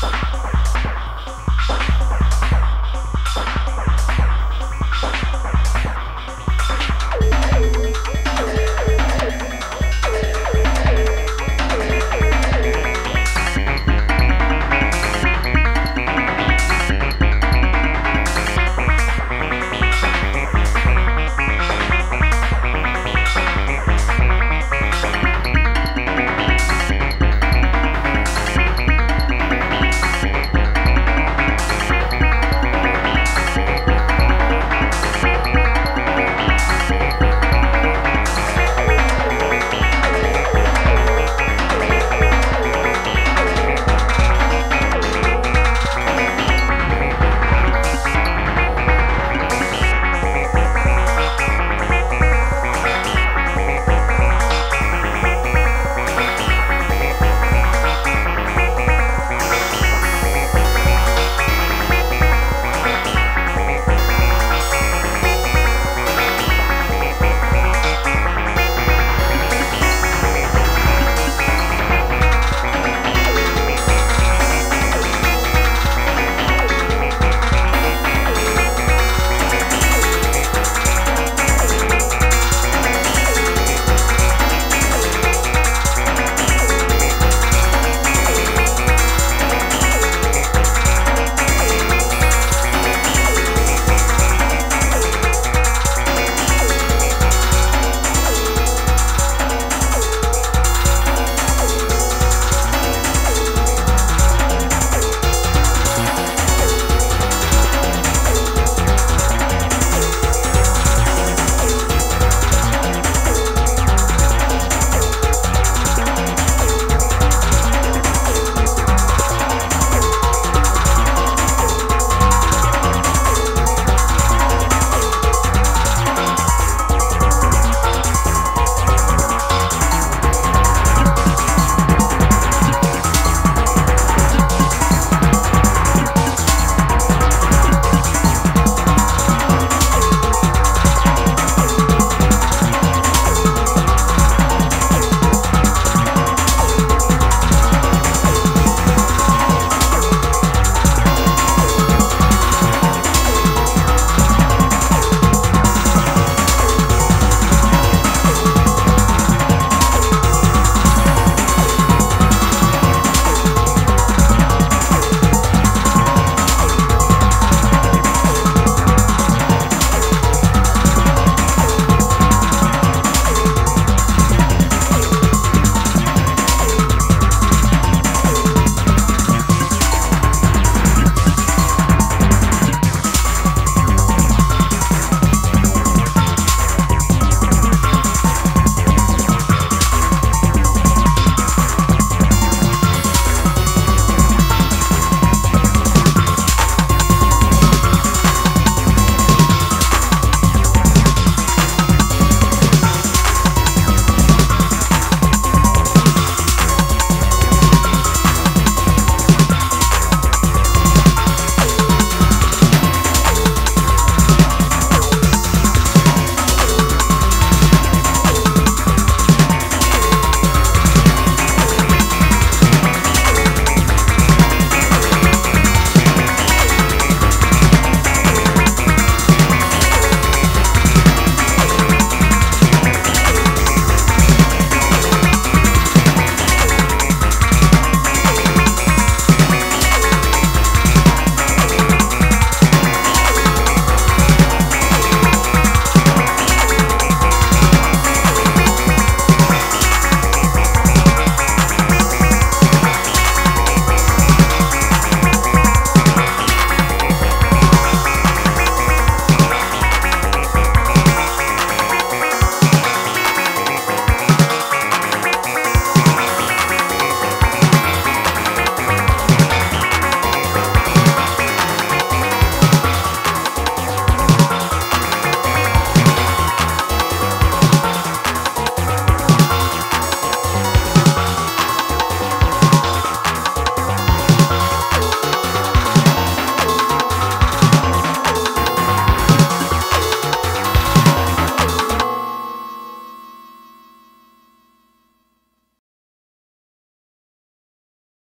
Bye.